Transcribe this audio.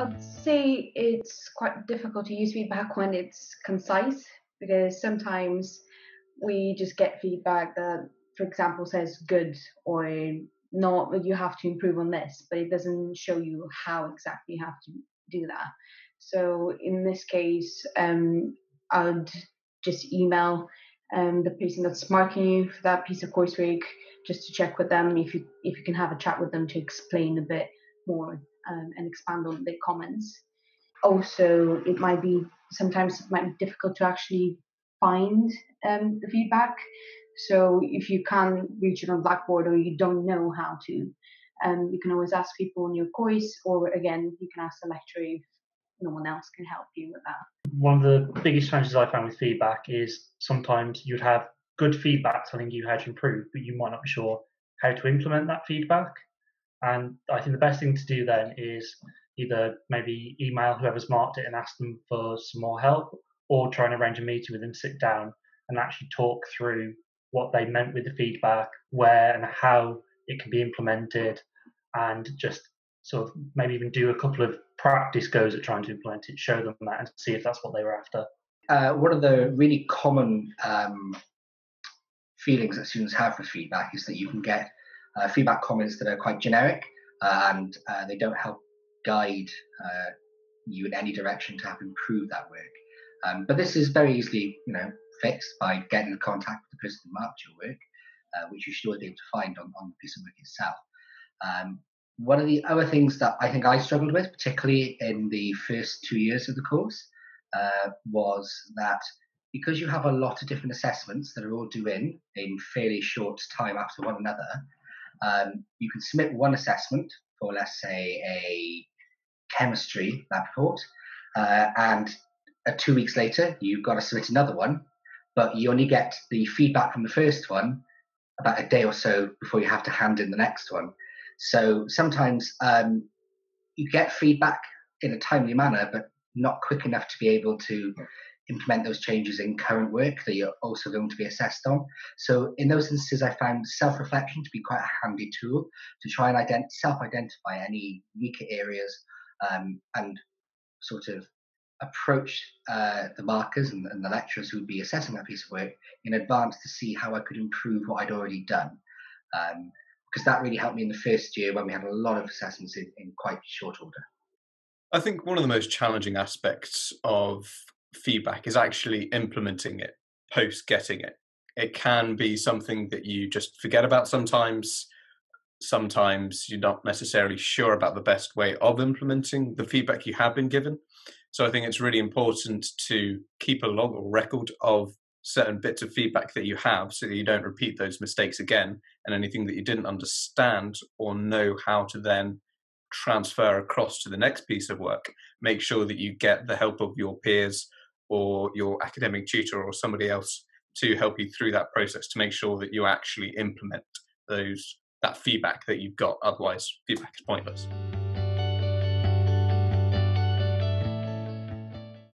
I'd say it's quite difficult to use feedback when it's concise because sometimes we just get feedback that, for example, says good or not, you have to improve on this, but it doesn't show you how exactly you have to do that. So in this case, um, I'd just email um, the person that's marking you for that piece of coursework just to check with them if you if you can have a chat with them to explain a bit more um, and expand on the comments. Also, it might be sometimes it might be difficult to actually find um, the feedback. So if you can't reach it on Blackboard or you don't know how to, um, you can always ask people in your course, or again, you can ask the lecturer if no one else can help you with that. One of the biggest challenges I found with feedback is sometimes you'd have good feedback telling you how to improve, but you might not be sure how to implement that feedback. And I think the best thing to do then is either maybe email whoever's marked it and ask them for some more help, or try and arrange a meeting with them, sit down and actually talk through what they meant with the feedback, where and how it can be implemented, and just sort of maybe even do a couple of practice goes at trying to implement it, show them that, and see if that's what they were after. Uh, one of the really common um, feelings that students have with feedback is that you can get uh, feedback comments that are quite generic uh, and uh, they don't help guide uh, you in any direction to help improve that work. Um, but this is very easily, you know, fixed by getting in contact with the person who marked your work, which you should always be able to find on, on the piece of work itself. Um, one of the other things that I think I struggled with, particularly in the first two years of the course, uh, was that because you have a lot of different assessments that are all due in in fairly short time after one another, um, you can submit one assessment for, let's say, a chemistry lab report, uh, and uh, two weeks later, you've got to submit another one, but you only get the feedback from the first one about a day or so before you have to hand in the next one. So sometimes um, you get feedback in a timely manner, but not quick enough to be able to implement those changes in current work that you're also going to be assessed on. So in those instances, I found self-reflection to be quite a handy tool to try and ident- self-identify any weaker areas um, and sort of approach uh, the markers and, and, the lecturers who would be assessing that piece of work in advance to see how I could improve what I'd already done. Um, because that really helped me in the first year when we had a lot of assessments in, in quite short order. I think one of the most challenging aspects of feedback is actually implementing it post getting it. It can be something that you just forget about sometimes. Sometimes you're not necessarily sure about the best way of implementing the feedback you have been given. So I think it's really important to keep a log or record of certain bits of feedback that you have so that you don't repeat those mistakes again and anything that you didn't understand or know how to then transfer across to the next piece of work make sure that you get the help of your peers or your academic tutor or somebody else to help you through that process to make sure that you actually implement those that feedback that you've got. Otherwise feedback is pointless